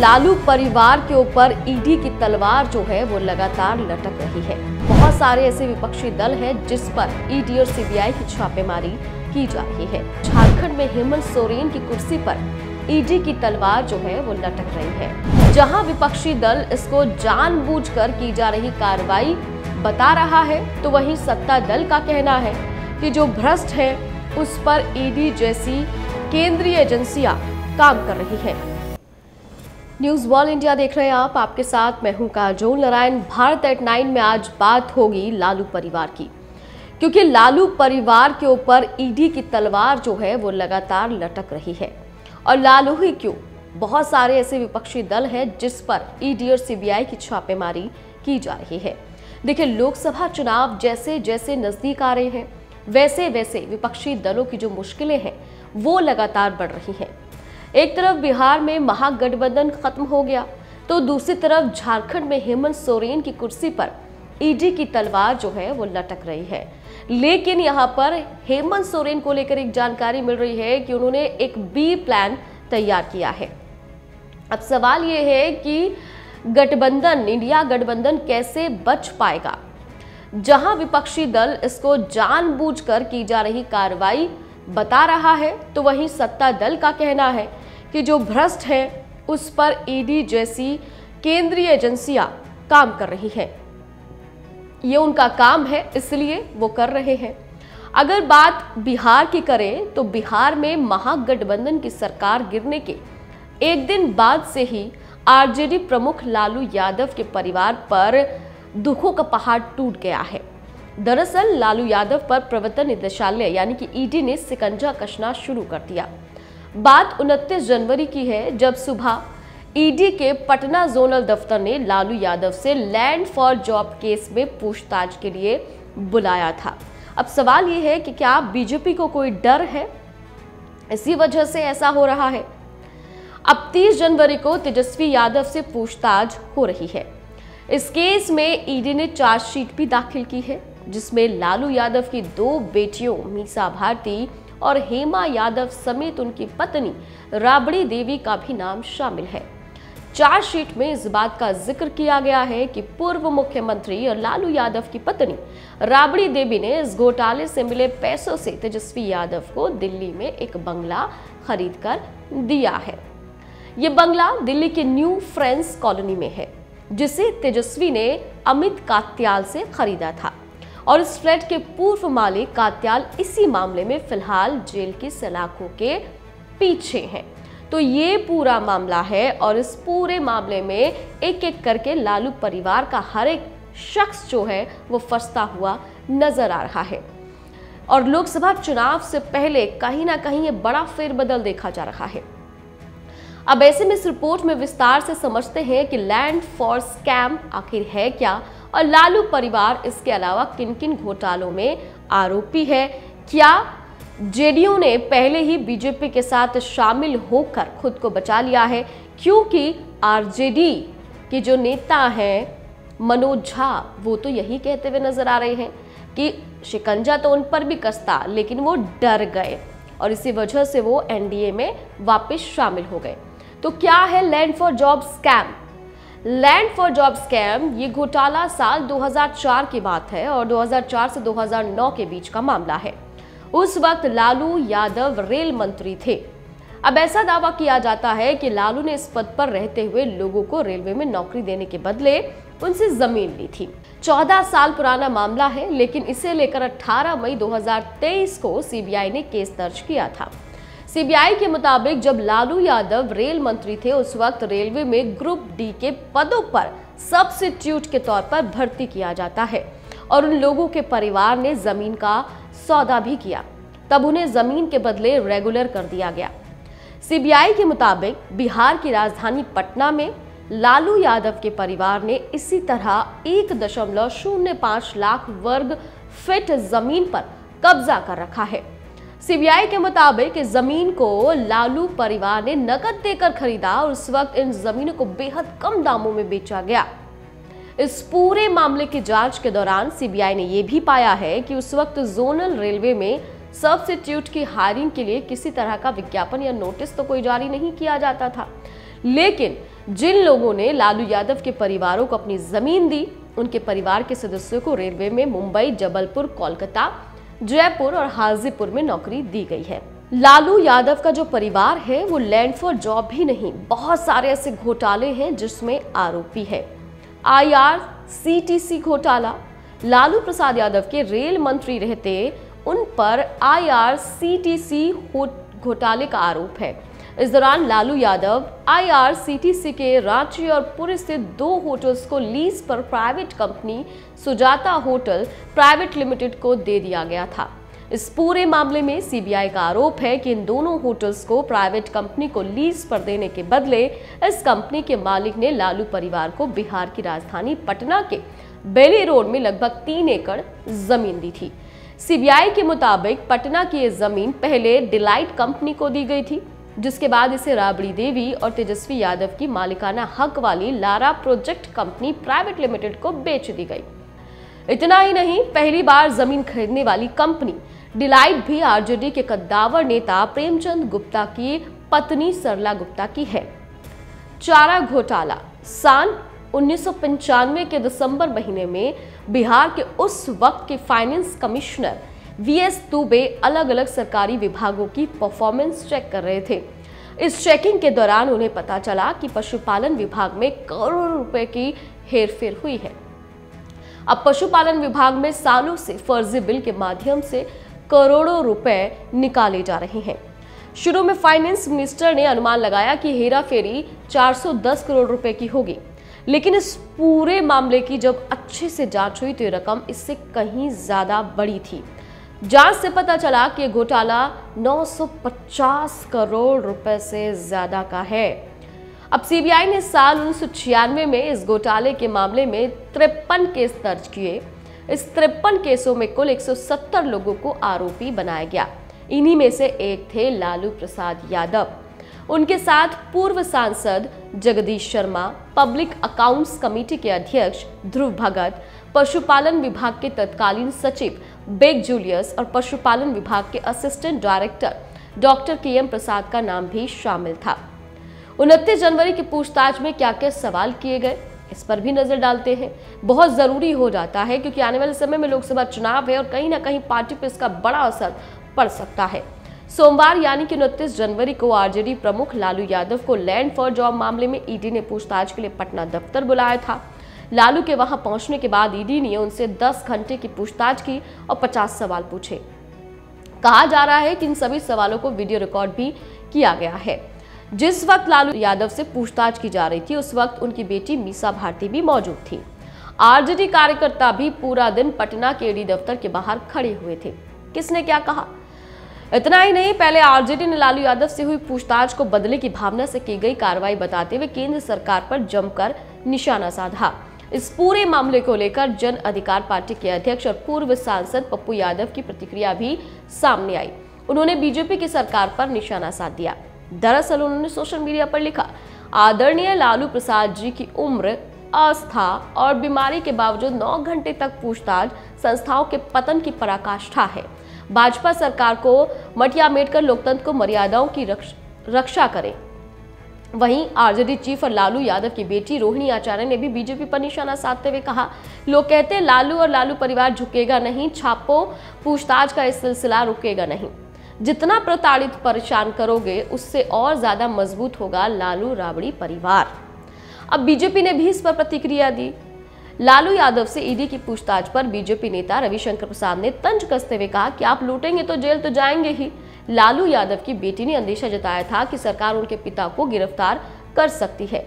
लालू परिवार के ऊपर ईडी की तलवार जो है वो लगातार लटक रही है। बहुत सारे ऐसे विपक्षी दल हैं जिस पर ईडी और सीबीआई की छापेमारी की जा रही है। झारखंड में हेमंत सोरेन की कुर्सी पर ईडी की तलवार जो है वो लटक रही है। जहाँ विपक्षी दल इसको जानबूझकर की जा रही कार्रवाई बता रहा है तो वहीं सत्ता दल का कहना है कि जो भ्रष्ट है, उस पर ईडी जैसी केंद्रीय एजेंसियाँ काम कर रही है। न्यूज़ वॉल इंडिया देख रहे हैं आप। आपके साथ मैं हूँ काजोल नारायण। भारत एट नाइन में आज बात होगी लालू परिवार की। क्योंकि लालू परिवार के ऊपर ईडी की तलवार जो है, वो लगातार लटक रही है। और लालू ही क्यों? बहुत सारे ऐसे विपक्षी दल हैं जिस पर ईडी और सीबीआई की छापेमारी की जा रही है। देखिए, लोकसभा चुनाव जैसे जैसे नज़दीक आ रहे हैं, वैसे वैसे विपक्षी दलों की जो मुश्किलें हैं, वो लगातार बढ़ रही हैं। एक तरफ़ बिहार में महागठबंधन खत्म हो गया तो दूसरी तरफ़ झारखंड में हेमंत सोरेन की कुर्सी पर ईडी की तलवार जो है वो लटक रही है। लेकिन यहाँ पर हेमंत सोरेन को लेकर एक जानकारी मिल रही है कि उन्होंने एक बी प्लान तैयार किया है। अब सवाल ये है कि गठबंधन, इंडिया गठबंधन कैसे बच पाएगा? जहाँ विपक्षी दल इसको जानबूझकर की जा रही कार्रवाई बता रहा है तो वहीं सत्ता दल का कहना है कि जो भ्रष्ट है, उस पर ईडी जैसी केंद्रीय एजेंसियाँ काम कर रही हैं। ये उनका काम है, इसलिए वो कर रहे हैं। अगर बात बिहार की करें तो बिहार में महागठबंधन की सरकार गिरने के एक दिन बाद से ही आरजेडी प्रमुख लालू यादव के परिवार पर दुखों का पहाड़ टूट गया है। दरअसल, लालू यादव पर प्रवर्तन निदेशालय, यानी कि ईडी ने सिकंजा कसना शुरू कर दिया। बात 29 जनवरी की है, जब सुबह ईडी के पटना जोनल दफ्तर ने लालू यादव से लैंड फॉर जॉब केस में पूछताछ के लिए बुलाया था। अब सवाल ये है कि क्या बीजेपी को कोई डर है? इसी वजह से ऐसा हो रहा है। अब 30 जनवरी को तेजस्वी यादव से पूछताछ हो रही है। इस केस में ईडी ने चार्जशीट भी दाखिल की है, जिसमें लालू यादव की दो बेटियों, मीसा भारती और हेमा यादव समेत उनकी पत्नी राबड़ी देवी का भी नाम शामिल है। चार्जशीट में इस बात का ज़िक्र किया गया है कि पूर्व मुख्यमंत्री और लालू यादव की पत्नी राबड़ी देवी ने इस घोटाले से मिले पैसों से तेजस्वी यादव को दिल्ली में एक बंगला खरीद कर दिया है। ये बंगला दिल्ली के न्यू फ्रेंड्स कॉलोनी में है, जिसे तेजस्वी ने अमित कात्याल से खरीदा था। और इस फ्लैट के पूर्व मालिक कात्याल इसी मामले में फ़िलहाल जेल की सलाखों के पीछे हैं। तो ये पूरा मामला है और इस पूरे मामले में एक एक करके लालू परिवार का हर एक शख्स जो है, वो फंसता हुआ नज़र आ रहा है। और लोकसभा चुनाव से पहले कहीं ना कहीं ये बड़ा फेरबदल देखा जा रहा है। अब ऐसे में इस रिपोर्ट में विस्तार से समझते हैं कि लैंड फॉर स्कैम आखिर है क्या? और लालू परिवार इसके अलावा किन किन घोटालों में आरोपी है? क्या जेडीयू ने पहले ही बीजेपी के साथ शामिल होकर खुद को बचा लिया है? क्योंकि आरजेडी के जो नेता हैं, मनोज झा, वो तो यही कहते हुए नज़र आ रहे हैं कि शिकंजा तो उन पर भी कसता, लेकिन वो डर गए और इसी वजह से वो एनडीए में वापस शामिल हो गए। तो क्या है land for job scam? Land for job scam ये घोटाला साल 2004 की बात है और 2004 से 2009 के बीच का मामला है। उस वक्त लालू यादव रेल मंत्री थे। अब ऐसा दावा किया जाता है कि लालू ने इस पद पर रहते हुए लोगों को रेलवे में नौकरी देने के बदले उनसे ज़मीन ली थी। 14 साल पुराना मामला है, लेकिन इसे लेकर 18 मई 2023 को सीबीआई ने केस दर्ज किया था। सीबीआई के मुताबिक जब लालू यादव रेल मंत्री थे, उस वक्त रेलवे में ग्रुप डी के पदों पर सब्सिट्यूट के तौर पर भर्ती किया जाता है और उन लोगों के परिवार ने ज़मीन का सौदा भी किया। तब उन्हें ज़मीन के बदले रेगुलर कर दिया गया। सीबीआई के मुताबिक बिहार की राजधानी पटना में लालू यादव के परिवार ने इसी तरह एक दशमलव शून्य पाँच लाख वर्ग फिट ज़मीन पर कब्जा कर रखा है। सीबीआई के मुताबिक इस ज़मीन को लालू परिवार ने नकद देकर खरीदा और उस वक्त इन जमीनों को बेहद कम दामों में बेचा गया। इस पूरे मामले की जाँच के दौरान सीबीआई ने यह भी पाया है कि उस वक्त जोनल रेलवे में सब्सिट्यूट की हायरिंग के लिए किसी तरह का विज्ञापन या नोटिस तो कोई जारी नहीं किया जाता था। लेकिन जिन लोगों ने लालू यादव के परिवारों को अपनी ज़मीन दी, उनके परिवार के सदस्यों को रेलवे में मुंबई, जबलपुर, कोलकाता जयपुर और हाजीपुर में नौकरी दी गई है। लालू यादव का जो परिवार है, वो लैंड फॉर जॉब भी नहीं, बहुत सारे ऐसे घोटाले हैं जिसमें आरोपी है। आईआरसीटीसी घोटाला। लालू प्रसाद यादव के रेल मंत्री रहते, उन पर आईआरसीटीसी घोटाले का आरोप है। इस दौरान लालू यादव आईआरसीटीसी के रांची और पुरी स्थित दो होटल्स को लीज पर private company Sujata hotel private limited को दे दिया गया था। इस पूरे मामले में सीबीआई का आरोप है कि इन दोनों होटल्स को प्राइवेट कंपनी को लीज पर देने के बदले इस कंपनी के मालिक ने लालू परिवार को बिहार की राजधानी पटना के बेली रोड में लगभग तीन एकड़ ज़मीन दी थी। सीबीआई के मुताबिक पटना की ये ज़मीन पहले डिलाइट कंपनी को दी गई थी। जिसके बाद इसे राबड़ी देवी और तेजस्वी यादव की मालिकाना हक वाली Lara project company private limited को बेच दी गई। इतना ही नहीं, पहली बार ज़मीन खरीदने वाली कंपनी डिलाइट भी आरजेडी के कद्दावर नेता प्रेमचंद गुप्ता की पत्नी सरला गुप्ता की है। चारा घोटाला, सान उन्नीस के दिसंबर महीने में बिहार के उस वक्त के finance commissioner V S Dubey अलग अलग सरकारी विभागों की परफॉर्मेंस चेक कर रहे थे। इस चेकिंग के दौरान उन्हें पता चला कि पशुपालन विभाग में करोड़ों रुपए की हेरफेर हुई है। अब पशुपालन विभाग में सालों से फर्जी बिल के माध्यम से करोड़ों रुपए निकाले जा रहे हैं। शुरू में फाइनेंस मिनिस्टर ने अनुमान लगाया कि हेरा फेरी 410 करोड़ रुपए की होगी। लेकिन इस पूरे मामले की जब अच्छे से जाँच हुई तो ये रकम इससे कहीं ज़्यादा बड़ी थी। जाँच से पता चला कि घोटाला 950 करोड़ रुपए से ज़्यादा का है। अब सीबीआई ने साल उन्नीस सौ छियानवे में इस घोटाले के मामले में तिरपन केस दर्ज किए। इस तिरपन केसों में कुल 170 लोगों को आरोपी बनाया गया। इन्हीं में से एक थे लालू प्रसाद यादव। उनके साथ पूर्व सांसद Jagdish Sharma, public accounts committee के अध्यक्ष ध्रुव भगत, पशुपालन विभाग के तत्कालीन सचिव बेग जूलियस और पशुपालन विभाग के assistant director doctor K M Prasad का नाम भी शामिल था। उनतीस जनवरी की पूछताछ में क्या क्या सवाल किए गए, इस पर भी नज़र डालते हैं। बहुत ज़रूरी हो जाता है क्योंकि आने वाले समय में लोकसभा चुनाव है और कहीं ना कहीं पार्टी पर इसका बड़ा असर पड़ सकता है। सोमवार यानी कि उनतीस जनवरी को आरजेडी प्रमुख लालू यादव को लैंड फॉर जॉब मामले में ईडी ने पूछताछ के लिए पटना दफ्तर बुलाया था। लालू के वहाँ पहुँचने के बाद ईडी ने उनसे 10 घंटे की पूछताछ की और 50 सवाल पूछे। कहा जा रहा है कि इन सभी सवालों को वीडियो रिकॉर्ड भी किया गया है। जिस वक्त लालू यादव से पूछताछ की जा रही थी, उस वक्त उनकी बेटी मीसा भारती भी मौजूद थी। आरजेडी कार्यकर्ता भी पूरा दिन पटना के ईडी दफ्तर के बाहर खड़े हुए थे। किसने क्या कहा? इतना ही नहीं, पहले आरजेडी ने लालू यादव से हुई पूछताछ को बदले की भावना से की गई कार्रवाई बताते हुए केंद्र सरकार पर जमकर निशाना साधा। इस पूरे मामले को लेकर जन अधिकार पार्टी के अध्यक्ष और पूर्व सांसद पप्पू यादव की प्रतिक्रिया भी सामने आई। उन्होंने बीजेपी की सरकार पर निशाना साध दिया। दरअसल उन्होंने सोशल मीडिया पर लिखा, आदरणीय लालू प्रसाद जी की उम्र, आस्था और बीमारी के बावजूद नौ घंटे तक पूछताछ संस्थाओं के पतन की पराकाष्ठा है। भाजपा सरकार को मटिया मेटकर लोकतंत्र को मर्यादाओं की रक्षा करे। वहीं आरजेडी चीफ और लालू यादव की बेटी रोहिणी आचार्य ने भी बीजेपी पर निशाना साधते हुए कहा। लोग कहते हैं, लालू और लालू परिवार झुकेगा नहीं, छापो पूछताछ का इस सिलसिला रुकेगा नहीं। जितना प्रताड़ित परेशान करोगे, उससे और ज़्यादा मज़बूत होगा लालू राबड़ी परिवार। अब बीजेपी ने भी इस पर प्रतिक्रिया दी। लालू यादव से ईडी की पूछताछ पर बीजेपी नेता रविशंकर प्रसाद ने तंज कसते हुए कहा कि, आप लूटेंगे तो जेल तो जाएँगे ही। लालू यादव की बेटी ने अंदेशा जताया था कि सरकार उनके पिता को गिरफ़्तार कर सकती है।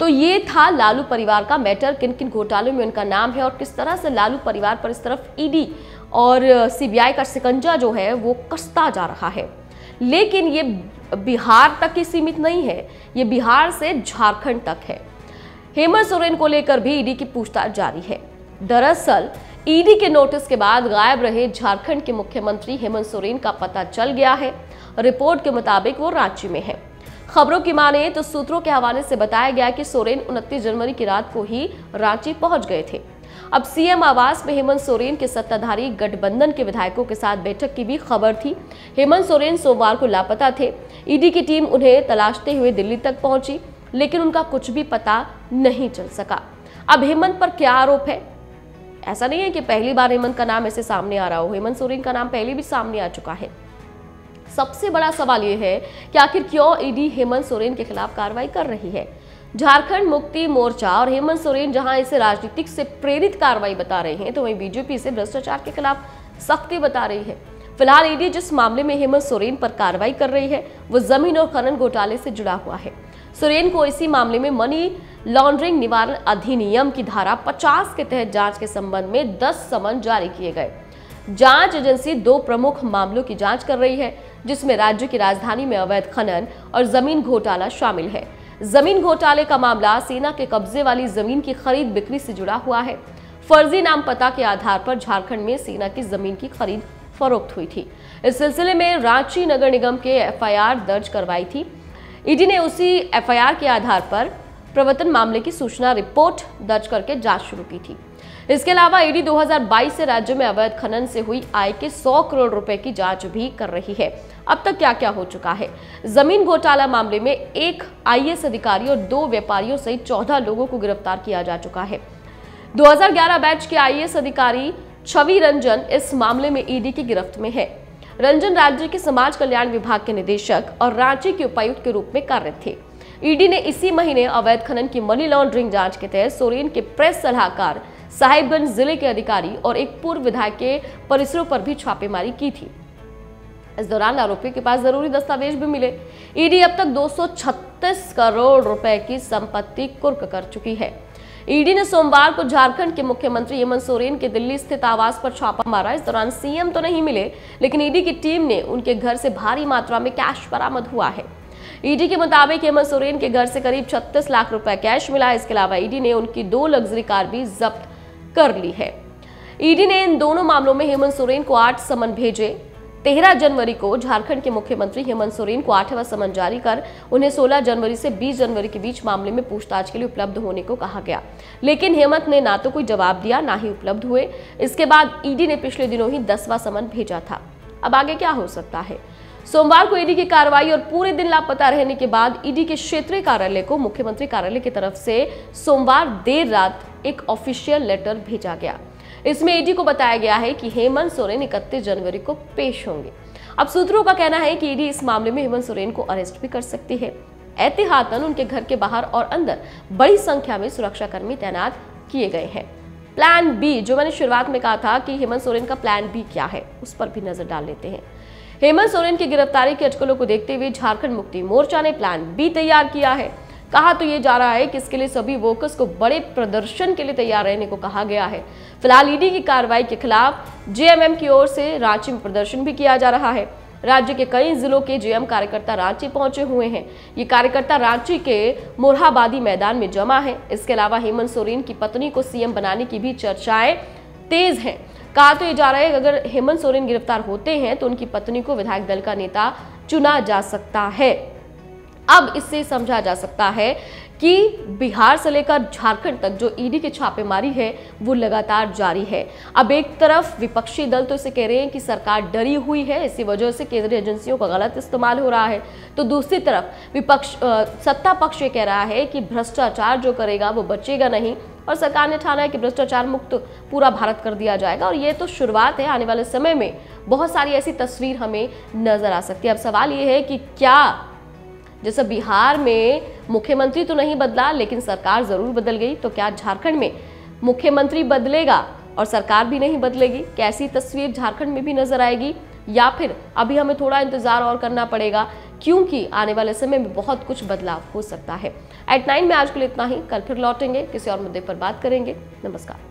तो ये था लालू परिवार का मैटर किन किन घोटालों में उनका नाम है और किस तरह से लालू परिवार पर इस तरफ़ ईडी और सीबीआई का सिकंजा जो है वो कसता जा रहा है। लेकिन ये बिहार तक ही सीमित नहीं है, ये बिहार से झारखंड तक है। हेमंत सोरेन को लेकर भी ईडी की पूछताछ जारी है। दरअसल ईडी के नोटिस के बाद गायब रहे झारखंड के मुख्यमंत्री हेमंत सोरेन का पता चल गया है। रिपोर्ट के मुताबिक वो रांची में है। खबरों की माने तो सूत्रों के हवाले से बताया गया कि सोरेन उनतीस जनवरी की रात को ही रांची पहुँच गए थे। अब सीएम आवास में हेमंत सोरेन के सत्ताधारी गठबंधन के विधायकों के साथ बैठक की भी खबर थी। हेमंत सोरेन सोमवार को लापता थे। ईडी की टीम उन्हें तलाशते हुए दिल्ली तक पहुँची, लेकिन उनका कुछ भी पता नहीं चल सका। अब हेमंत पर क्या आरोप है? ऐसा नहीं है कि पहली बार हेमंत का नाम ऐसे सामने आ रहा हो। हेमंत सोरेन का नाम पहले भी सामने आ चुका है। सबसे बड़ा सवाल यह है कि आखिर क्यों ईडी हेमंत सोरेन के खिलाफ कार्रवाई कर रही है? झारखंड मुक्ति मोर्चा और हेमंत सोरेन जहाँ इसे राजनीतिक से प्रेरित कार्रवाई बता रहे हैं तो वहीं बीजेपी इसे भ्रष्टाचार के खिलाफ सख्ती बता रही है। फ़िलहाल ईडी जिस मामले में हेमंत सोरेन पर कार्रवाई कर रही है, वो ज़मीन और खनन घोटाले से जुड़ा हुआ है। सोरेन को इसी मामले में मनी लॉन्ड्रिंग निवारण अधिनियम की धारा 50 के तहत जाँच के संबंध में 10 समन जारी किए गए। जाँच एजेंसी दो प्रमुख मामलों की जाँच कर रही है, जिसमें राज्य की राजधानी में अवैध खनन और ज़मीन घोटाला शामिल है। ज़मीन घोटाले का मामला सेना के कब्जे वाली ज़मीन की खरीद बिक्री से जुड़ा हुआ है। फर्जी नाम पता के आधार पर झारखंड में सेना की ज़मीन की खरीद फरोख्त हुई थी। इस सिलसिले में रांची नगर निगम के एफआईआर दर्ज करवाई थी। ईडी ने उसी एफआईआर के आधार पर प्रवर्तन मामले की सूचना रिपोर्ट दर्ज करके जाँच शुरू की थी। इसके अलावा ईडी 2022 से राज्य में अवैध खनन से हुई आय के 100 करोड़ रुपए की जाँच भी कर रही है। अब तक क्या क्या हो चुका है? ज़मीन घोटाला मामले में एक आईएएस अधिकारी और दो व्यापारियों सहित चौदह लोगों को गिरफ़्तार किया जा चुका है। 2011 बैच के आईएएस अधिकारी छवि रंजन इस मामले में ईडी की गिरफ्त में है। रंजन राज्य के समाज कल्याण विभाग के निदेशक और रांची के उपायुक्त के रूप में कार्यरत थे। ईडी ने इसी महीने अवैध खनन की मनी लॉन्ड्रिंग जाँच के तहत सोरेन के प्रेस सलाहकार, साहिबगंज ज़िले के अधिकारी और एक पूर्व विधायक के परिसरों पर भी छापेमारी की थी। इस दौरान आरोपी के पास ज़रूरी दस्तावेज़ भी मिले। ईडी अब तक 236 करोड़ रुपए की संपत्ति कुर्क कर चुकी है। ईडी ने सोमवार को झारखंड के मुख्यमंत्री हेमंत सोरेन के दिल्ली स्थित आवास पर छापा मारा। इस दौरान सीएम तो नहीं मिले, लेकिन ईडी की टीम ने उनके घर से भारी मात्रा में कैश बरामद हुआ है। ईडी के मुताबिक हेमंत सोरेन के घर से करीब 36 लाख रुपए कैश मिला इसके अलावा ईडी ने उनकी दो लग्जरी कार भी जब्त कर ली है। ईडी ने इन दोनों मामलों में हेमंत सोरेन को आठ समन भेजे। तेरह जनवरी को झारखंड के मुख्यमंत्री हेमंत सोरेन को आठवां समन जारी कर उन्हें 16 जनवरी से 20 जनवरी के बीच मामले में पूछताछ के लिए उपलब्ध होने को कहा गया। लेकिन हेमंत ने ना तो कोई जवाब दिया, ना ही उपलब्ध हुए। इसके बाद ईडी ने पिछले दिनों ही दसवां समन भेजा था। अब आगे क्या हो सकता है? सोमवार को ईडी की कार्रवाई और पूरे दिन लापता रहने के बाद ईडी के क्षेत्रीय कार्यालय को मुख्यमंत्री कार्यालय की तरफ़ से सोमवार देर रात एक ऑफिशियल लेटर भेजा गया। इसमें ईडी को बताया गया है कि हेमंत सोरेन इकतीस जनवरी को पेश होंगे। अब सूत्रों का कहना है कि ईडी इस मामले में हेमंत सोरेन को अरेस्ट भी कर सकती है। एहतियातन उनके घर के बाहर और अंदर बड़ी संख्या में सुरक्षा कर्मी तैनात किए गए हैं। प्लान बी जो मैंने शुरुआत में कहा था कि हेमंत सोरेन का प्लान बी क्या है, उस पर भी नज़र डाल लेते हैं। हेमंत सोरेन की गिरफ्तारी की अटकलों को देखते हुए झारखंड मुक्ति मोर्चा ने प्लान बी तैयार किया है। कहा तो ये जा रहा है कि इसके लिए सभी वर्कर्स को बड़े प्रदर्शन के लिए तैयार रहने को कहा गया है। फ़िलहाल ईडी की कार्रवाई के खिलाफ जेएमएम की ओर से रांची में प्रदर्शन भी किया जा रहा है। राज्य के कई जिलों के जेएम कार्यकर्ता रांची पहुँचे हुए हैं। ये कार्यकर्ता रांची के मोरहाबादी मैदान में जमा है। इसके अलावा हेमंत सोरेन की पत्नी को सीएम बनाने की भी चर्चाएँ तेज हैं। कहा तो ये जा रहा है अगर हेमंत सोरेन गिरफ़्तार होते हैं तो उनकी पत्नी को विधायक दल का नेता चुना जा सकता है। अब इससे समझा जा सकता है कि बिहार से लेकर झारखंड तक जो ईडी की छापेमारी है, वो लगातार जारी है। अब एक तरफ़ विपक्षी दल तो इसे कह रहे हैं कि सरकार डरी हुई है, इसी वजह से केंद्रीय एजेंसियों का गलत इस्तेमाल हो रहा है। तो दूसरी तरफ़ विपक्ष सत्ता पक्ष ये कह रहा है कि भ्रष्टाचार जो करेगा, वो बचेगा नहीं और सरकार ने ठाना है कि भ्रष्टाचार मुक्त पूरा भारत कर दिया जाएगा और ये तो शुरुआत है, आने वाले समय में बहुत सारी ऐसी तस्वीर हमें नज़र आ सकती है। अब सवाल ये है कि क्या जैसे बिहार में मुख्यमंत्री तो नहीं बदला, लेकिन सरकार ज़रूर बदल गई। तो क्या झारखंड में मुख्यमंत्री बदलेगा और सरकार भी नहीं बदलेगी? कैसी तस्वीर झारखंड में भी नज़र आएगी? या फिर अभी हमें थोड़ा इंतज़ार और करना पड़ेगा, क्योंकि आने वाले समय में बहुत कुछ बदलाव हो सकता है। एट नाइन में आज के लिए इतना ही। कल फिर लौटेंगे, किसी और मुद्दे पर बात करेंगे। नमस्कार।